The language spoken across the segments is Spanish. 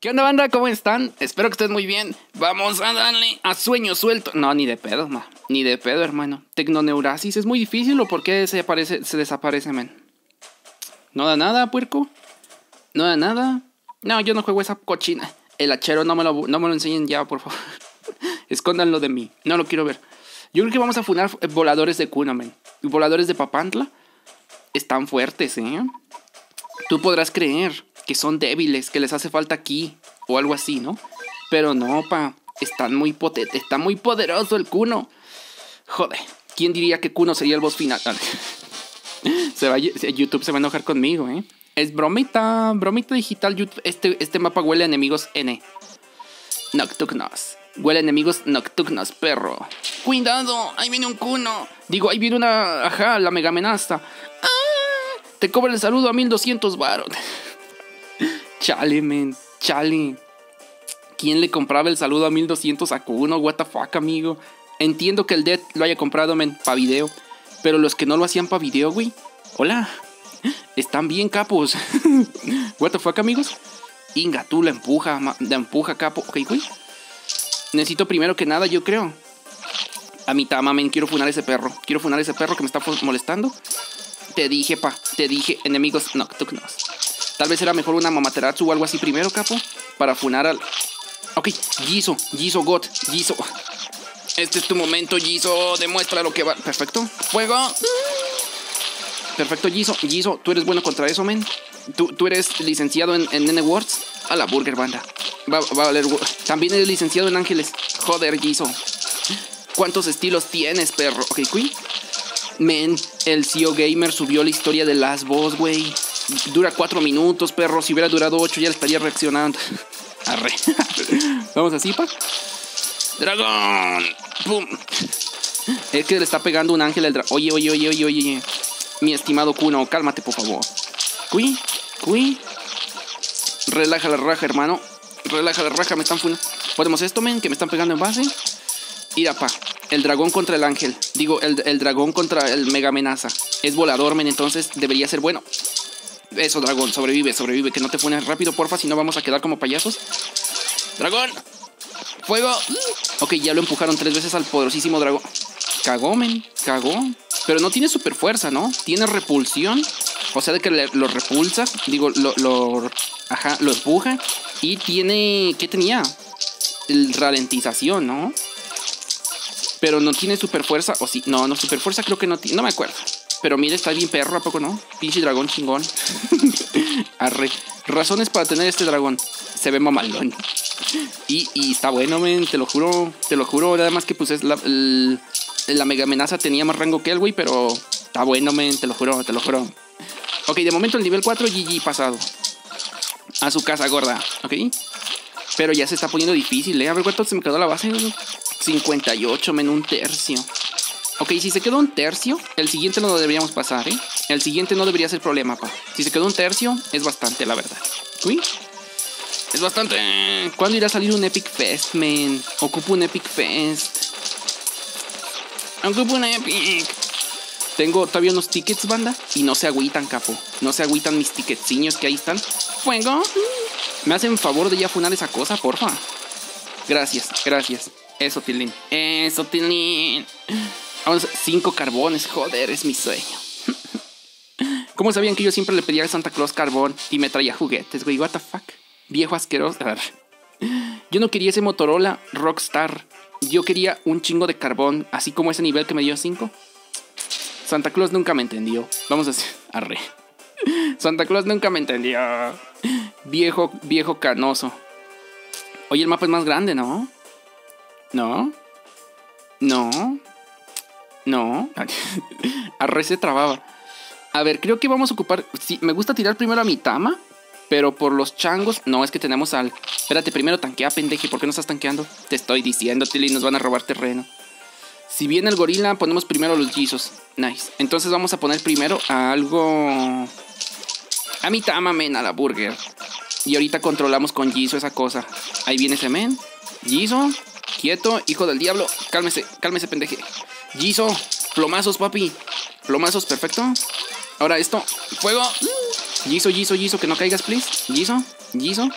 ¿Qué onda, banda? ¿Cómo están? Espero que estén muy bien. Vamos a darle a sueño suelto. No, ni de pedo, ma. Ni de pedo, hermano. Tecnoneurasis es muy difícil o por qué se, aparece, se desaparece, men. ¿No da nada, puerco? ¿No da nada? No, yo no juego esa cochina. El hachero, no me lo, no me lo enseñen ya, por favor. Escóndanlo de mí. No lo quiero ver. Yo creo que vamos a funar voladores de cuna, men. Voladores de Papantla. Están fuertes, ¿eh? Tú podrás creer que son débiles, que les hace falta aquí o algo así, ¿no? Pero no, pa, están muy potentes, está muy poderoso el Kuno. Joder, ¿quién diría que Kuno sería el boss final? se va, YouTube se va a enojar conmigo, ¿eh? Es bromita, bromita digital. Este, este mapa huele a enemigos N. Noctugnos. Huele a enemigos noctugnos, perro. Cuidado, ahí viene un Kuno. Digo, ahí viene una. Ajá, la mega amenaza. ¡Ah! Te cobra el saludo a 1200 baros. Chale, men. Chale. ¿Quién le compraba el saludo a 1200 a Kuno? What the amigo. Entiendo que el Dead lo haya comprado, men, pa' video. Pero los que no lo hacían pa' video, güey. Hola. Están bien capos. What amigos. Inga, tú la empuja, la empuja, capo. Ok, güey. Necesito primero que nada, yo creo. A mi tama, men, quiero funar ese perro. Quiero funar ese perro que me está molestando. Te dije, pa. Te dije, enemigos nocturnos. Tal vez era mejor una Mamateratsu o algo así primero, capo. Para funar al. Ok, Gizo, Gizo God, Gizo. Este es tu momento, Gizo. Demuestra lo que va. Perfecto. Fuego. Perfecto, Gizo. Gizo, tú eres bueno contra eso, men. Tú, tú eres licenciado en, en N Words. A la Burger Banda. Va, va a valer. También eres licenciado en Ángeles. Joder, Gizo. ¿Cuántos estilos tienes, perro? Ok, Queen. Men, el CEO Gamer subió la historia de las voz, güey. Dura cuatro minutos, perro. Si hubiera durado ocho, ya le estaría reaccionando. Vamos así, pa. Dragón. Pum. Es que le está pegando un ángel al dragón. Oye, oye, oye, oye, oye. Mi estimado Kuno, cálmate, por favor. Cui, cui. Relaja la raja, hermano. Relaja la raja, me están funando. ¿Podemos esto, men? Que me están pegando en base. Ira, pa. El dragón contra el ángel. Digo, el, el dragón contra el mega amenaza. Es volador, men, entonces debería ser bueno. Eso, dragón, sobrevive, sobrevive. Que no te pones rápido, porfa, si no vamos a quedar como payasos. Dragón. Fuego. Ok, ya lo empujaron tres veces al poderosísimo dragón. Cagó, men. Cagó. Pero no tiene super fuerza, ¿no? Tiene repulsión. O sea, de que lo repulsa. Digo, lo, lo. Ajá, lo empuja. Y tiene. ¿Qué tenía? El ralentización, ¿no? Pero no tiene super fuerza. O sí. No, no, super fuerza creo que no tiene. No me acuerdo. Pero mire, está bien perro, ¿a poco no? Pinche dragón chingón. Arre. Razones para tener este dragón. Se ve mamalón. Y, y está bueno, men, te lo juro. Te lo juro. Además que pues es la, la mega amenaza tenía más rango que el güey, pero está bueno, men, te lo juro, te lo juro. Ok, de momento el nivel 4 GG pasado. A su casa gorda, ¿ok? Pero ya se está poniendo difícil, ¿eh? A ver cuánto se me quedó la base. 58, men, un tercio. Ok, si se quedó un tercio, el siguiente no lo deberíamos pasar, ¿eh? El siguiente no debería ser problema, pa. Si se quedó un tercio, es bastante, la verdad. Es bastante. ¿Cuándo irá a salir un Epic Fest, man? Ocupo un Epic Fest. Ocupo un Epic. Tengo todavía unos tickets, banda. Y no se agüitan, capo. No se agüitan mis ticketciños que ahí están. Fuego. ¿Me hacen favor de ya funar esa cosa, porfa? Gracias, gracias. Eso, Tilín. Eso, Tilín. Vamos, cinco carbones, joder, es mi sueño. ¿Cómo sabían que yo siempre le pedía a Santa Claus carbón y me traía juguetes, güey? What the fuck? Viejo asqueroso. Yo no quería ese Motorola Rockstar. Yo quería un chingo de carbón, así como ese nivel que me dio 5. Santa Claus nunca me entendió. Vamos a hacer. Arre. Santa Claus nunca me entendió. Viejo, viejo canoso. Oye, el mapa es más grande, ¿no? ¿No? ¿No? No. Arre se trababa. A ver, creo que vamos a ocupar. Sí, me gusta tirar primero a mi Tama. Pero por los changos. No, es que tenemos al. Espérate, primero tanquea, pendeje. ¿Por qué no estás tanqueando? Te estoy diciendo, Tilly, nos van a robar terreno. Si viene el gorila, ponemos primero los guisos. Nice. Entonces vamos a poner primero a algo. A mi Tama, men, a la burger. Y ahorita controlamos con Gizo esa cosa. Ahí viene ese men. Gizo, quieto, hijo del diablo. Cálmese, cálmese, pendeje. Gizo, plomazos, papi. Plomazos, perfecto. Ahora esto, fuego. Gizo, Gizo, Gizo, que no caigas, please. Gizo, Gizo.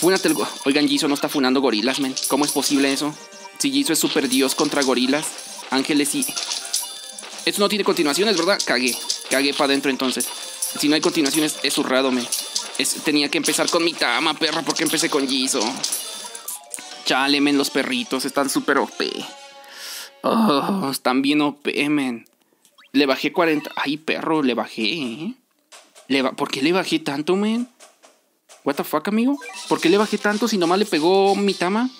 Fúnate el... Oigan, Jisoo no está funando gorilas, men. ¿Cómo es posible eso? Si Jisoo es super dios contra gorilas, ángeles y... Esto no tiene continuaciones, ¿verdad? Cagué. Cagué para adentro entonces. Si no hay continuaciones, es zurrado, men. tenía que empezar con mi tama, perra, porque empecé con Jisoo. Chale, men, los perritos están súper OP. Oh, están bien OP, men. Le bajé 40. Ay, perro, le bajé, ¿eh? Le ¿Por qué le bajé tanto, men? What the fuck, amigo? ¿Por qué le bajé tanto si nomás le pegó mi tama?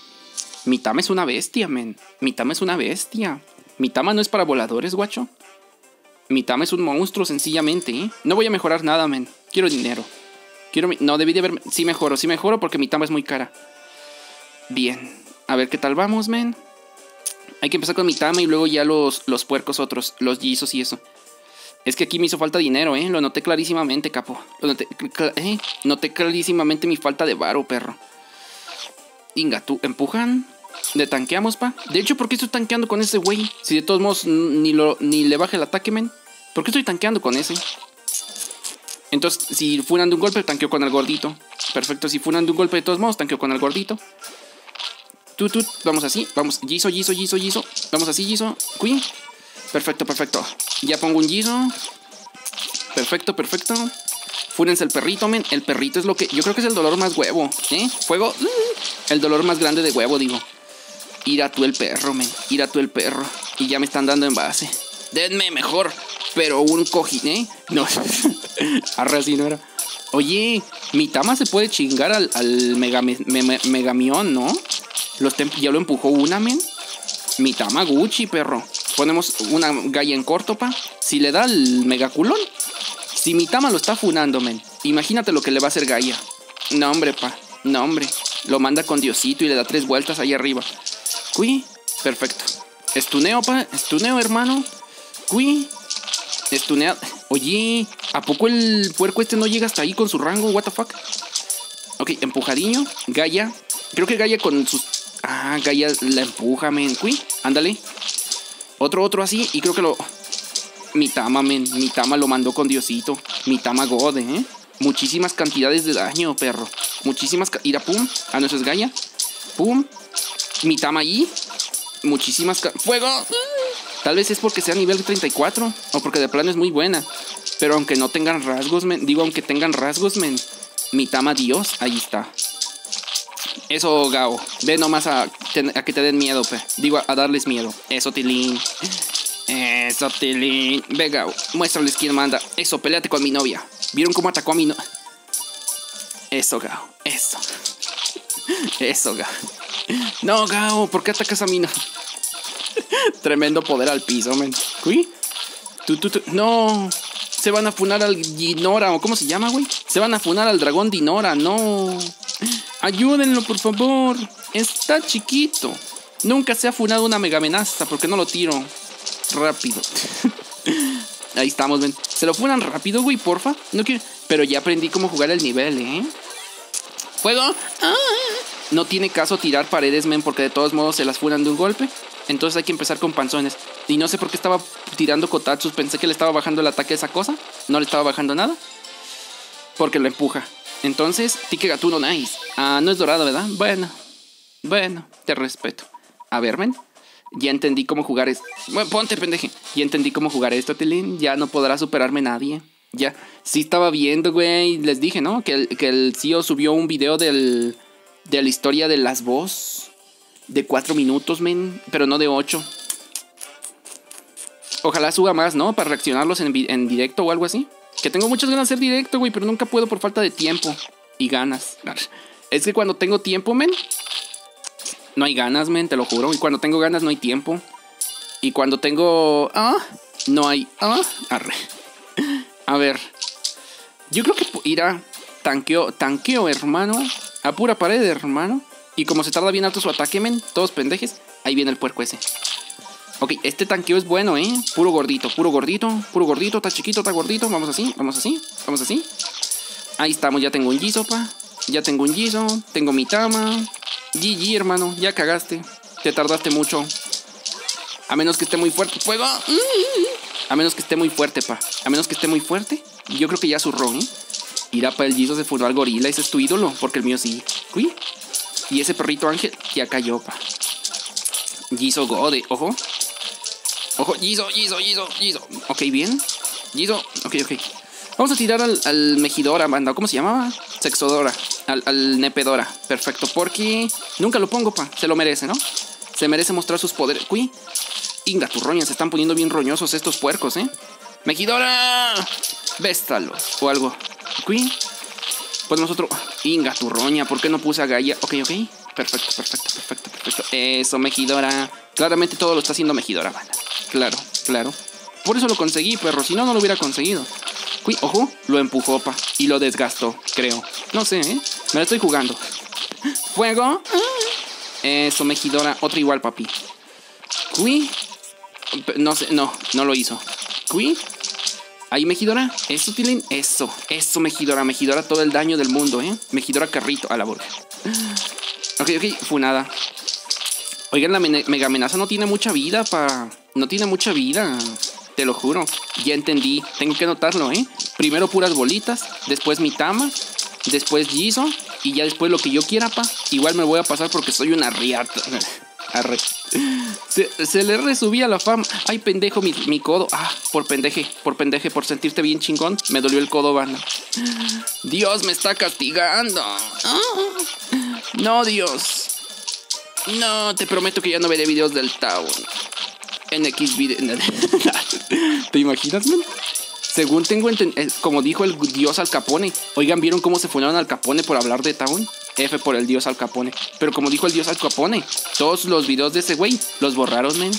Mi tama es una bestia, men. Mi tama es una bestia. Mi tama no es para voladores, guacho. Mi tama es un monstruo, sencillamente, ¿eh? No voy a mejorar nada, men. Quiero dinero. Quiero No, debí de haber... Sí mejoro, sí mejoro porque mi tama es muy cara. Bien. A ver qué tal vamos, men. Hay que empezar con mi tama y luego ya los, los puercos otros, los guisos y eso. Es que aquí me hizo falta dinero, ¿eh? Lo noté clarísimamente, capo. Lo noté, ¿eh? noté clarísimamente mi falta de varo, perro. Inga, tú, empujan. Le tanqueamos, pa. De hecho, ¿por qué estoy tanqueando con ese güey? Si de todos modos ni, lo, ni le baje el ataque, men. ¿Por qué estoy tanqueando con ese? Entonces, si funan de un golpe, tanqueo con el gordito. Perfecto, si funan de un golpe de todos modos, tanqueo con el gordito. Tú, tú, vamos así. Vamos, Giso, Giso, Giso, Giso. Vamos así, Giso. Queen. Perfecto, perfecto. Ya pongo un Giso. Perfecto, perfecto. Fúrense el perrito, men. El perrito es lo que. Yo creo que es el dolor más huevo. ¿Eh? Fuego. El dolor más grande de huevo, digo. Ir tú el perro, men. Ir tú el perro. Y ya me están dando en base. Denme mejor. Pero un cojín, ¿eh? No. Arre así no era. Oye, mi tama se puede chingar al, al megamión, ¿no? Los ya lo empujó una, men. Mi tama Gucci, perro. Ponemos una galla en corto, pa. Si le da el megaculón. Si mi tama lo está funando, men. Imagínate lo que le va a hacer Gaia. No, hombre, pa. No, hombre. Lo manda con Diosito y le da tres vueltas ahí arriba. Cui. Perfecto. Estuneo, pa. Estuneo, hermano. Cui. Estuneo. Oye, ¿a poco el puerco este no llega hasta ahí con su rango? ¿What the fuck? Ok, empujadiño. Gaia. Creo que Gaia con sus. Ah, Gaia la empuja, men. Cui. Ándale. Otro, otro así. Y creo que lo. Mi Tama, men. Mi Tama lo mandó con Diosito. Mi Tama God, ¿eh? Muchísimas cantidades de daño, perro. Muchísimas. Ira, pum. Ah, no, eso es Gaia. Pum. Mi Tama allí. Muchísimas. ¡Fuego! Tal vez es porque sea nivel 34. O porque de plano es muy buena. Pero aunque no tengan rasgos, men. Digo, aunque tengan rasgos, men. Mi Tama Dios. Ahí está. Eso, Gao. Ve nomás a, a que te den miedo, pe. Digo, a darles miedo. Eso, Tilín. Eso, Tilín. Ve, Gao. Muéstrales quién manda. Eso, peleate con mi novia. ¿Vieron cómo atacó a mi no? Eso, Gao. Eso. Eso, Gao. No, Gao, ¿por qué atacas a mi no? Tremendo poder al piso, men. Tú, tú, tú. No. Se van a funar al Dinora, o cómo se llama, güey. Se van a funar al dragón Dinora, no. Ayúdenlo, por favor. Está chiquito. Nunca se ha funado una mega amenaza porque no lo tiro rápido. Ahí estamos, ven. Se lo funan rápido, güey, porfa. No quiero. Pero ya aprendí cómo jugar el nivel, ¿eh? ¡Fuego! ¡Ah! No tiene caso tirar paredes, men, porque de todos modos se las funan de un golpe. Entonces hay que empezar con panzones. Y no sé por qué estaba tirando kotatsus. Pensé que le estaba bajando el ataque a esa cosa. No le estaba bajando nada. Porque lo empuja. Entonces, Tique Gatuno Nice. Ah, no es dorado, ¿verdad? Bueno, bueno, te respeto. A ver, men. Ya entendí cómo jugar esto. Bueno, ponte, pendeje. Ya entendí cómo jugar esto, Tilín. Ya no podrá superarme nadie. Ya. Sí estaba viendo, güey. Les dije, ¿no? Que el, que el CEO subió un video del, de la historia de las voz. De cuatro minutos, men. Pero no de ocho. Ojalá suba más, ¿no? Para reaccionarlos en, en directo o algo así. Que tengo muchas ganas de hacer directo, güey, pero nunca puedo por falta de tiempo y ganas. Es que cuando tengo tiempo, men, no hay ganas, men, te lo juro. Y cuando tengo ganas, no hay tiempo. Y cuando tengo. Ah, no hay. Ah, arre. A ver. Yo creo que irá. Tanqueo, tanqueo, hermano. A pura pared, hermano. Y como se tarda bien alto su ataque, men, todos pendejes. Ahí viene el puerco ese. Ok, este tanqueo es bueno, ¿eh? Puro gordito, puro gordito, puro gordito, está chiquito, está gordito. Vamos así, vamos así, vamos así. Ahí estamos, ya tengo un Giso, pa. Ya tengo un Giso, tengo mi Tama. GG, hermano, ya cagaste. Te tardaste mucho. A menos que esté muy fuerte. ¡Fuego! A menos que esté muy fuerte, pa. A menos que esté muy fuerte. Yo creo que ya zurró, ¿eh? Irá para el Giso se fundó al gorila, ese es tu ídolo, porque el mío sí. Uy. Y ese perrito ángel ya cayó, pa. Giso Gode, ojo. Ojo, Giso, Giso, Giso, Giso. Ok, bien. Giso, ok, ok. Vamos a tirar al, al Mejidora, banda. ¿Cómo se llamaba? Sexodora. Al, al Nepedora. Perfecto, porque nunca lo pongo, pa. Se lo merece, ¿no? Se merece mostrar sus poderes. Uy. Inga, tus roñas. Se están poniendo bien roñosos estos puercos, ¿eh? ¡Mejidora! Béstalos. O algo. Uy. Pues nosotros. Inga, tu roña. ¿Por qué no puse a Gaia? Ok, ok. Perfecto, perfecto, perfecto, perfecto. Eso, Mejidora. Claramente todo lo está haciendo Mejidora, banda. Claro, claro. Por eso lo conseguí, perro. Si no, no lo hubiera conseguido. Uy, ojo, lo empujó, pa. Y lo desgastó, creo. No sé, ¿eh? Me la estoy jugando. Fuego. Eso, Mejidora. Otra igual, papi. Uy. No sé, no, no lo hizo. Uy. Ahí, Mejidora. Eso, Tilín. Eso, eso, Mejidora. Mejidora todo el daño del mundo, ¿eh? Mejidora carrito a la boca. Ok, ok, funada. Oigan, la mega amenaza no tiene mucha vida, pa. No tiene mucha vida. Te lo juro. Ya entendí. Tengo que notarlo, ¿eh? Primero puras bolitas, después mi tama, después Gizo y ya después lo que yo quiera, pa. Igual me voy a pasar porque soy una riata. Arre. Se, le resubía la fama. Ay, pendejo, mi, mi, codo. Ah, por pendeje, por pendeje, por sentirte bien chingón. Me dolió el codo, banda. Dios me está castigando. No, Dios. No, te prometo que ya no veré videos del Town. En X video. ¿Te imaginas, man? Según tengo entendido, como dijo el dios Al Capone. Oigan, ¿vieron cómo se funaron Al Capone por hablar de Town? F por el dios Al Capone. Pero como dijo el dios Al Capone, todos los videos de ese güey los borraron, men.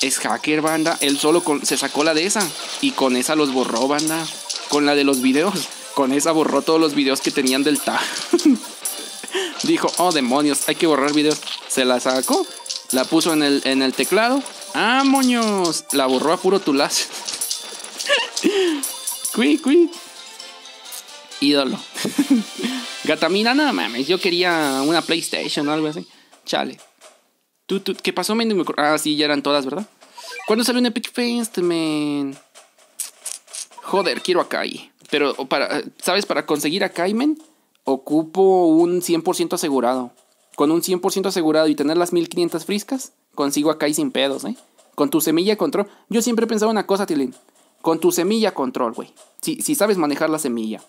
Es hacker, banda. Él solo con, se sacó la de esa. Y con esa los borró, banda. Con la de los videos. Con esa borró todos los videos que tenían del Town. Dijo, oh demonios, hay que borrar videos. Se la sacó, la puso en el, en el teclado. ¡Ah, moños! La borró a puro tulazo. Cui, cui. Ídolo. Gatamina, nada mames. Yo quería una PlayStation o algo así. Chale. ¿Tú, tú, ¿Qué pasó, men? Ah, sí, ya eran todas, ¿verdad? ¿Cuándo salió un Epic Fest, men? Joder, quiero a Kai. Pero, para, ¿sabes? Para conseguir a Kai, men, ocupo un 100% asegurado. Con un 100% asegurado y tener las 1500 friscas, consigo a Kai sin pedos, ¿eh? Con tu semilla control. Yo siempre he pensado una cosa, Tilín. Con tu semilla control, güey. Si, si, sabes manejar la semilla.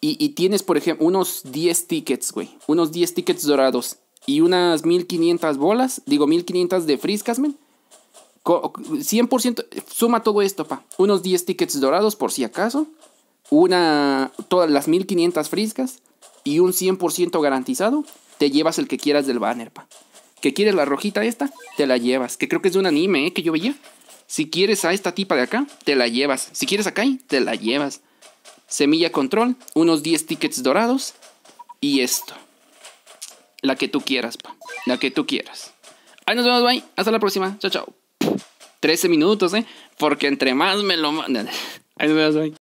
Y, y tienes, por ejemplo, unos 10 tickets, güey. Unos 10 tickets dorados. Y unas 1500 bolas. Digo, 1500 de friscas, men. 100%. Suma todo esto, pa. Unos 10 tickets dorados, por si acaso. Una. Todas las 1500 friscas. Y un 100% garantizado. Te llevas el que quieras del banner, pa. ¿Que quieres la rojita esta? Te la llevas. Que creo que es de un anime, ¿eh? Que yo veía. Si quieres a esta tipa de acá, te la llevas. Si quieres acá, te la llevas. Semilla control, unos 10 tickets dorados y esto. La que tú quieras, pa. La que tú quieras. Ahí nos vemos, bye. Hasta la próxima. Chao, chao. 13 minutos, ¿eh? Porque entre más me lo mandan. Ahí nos vemos, bye.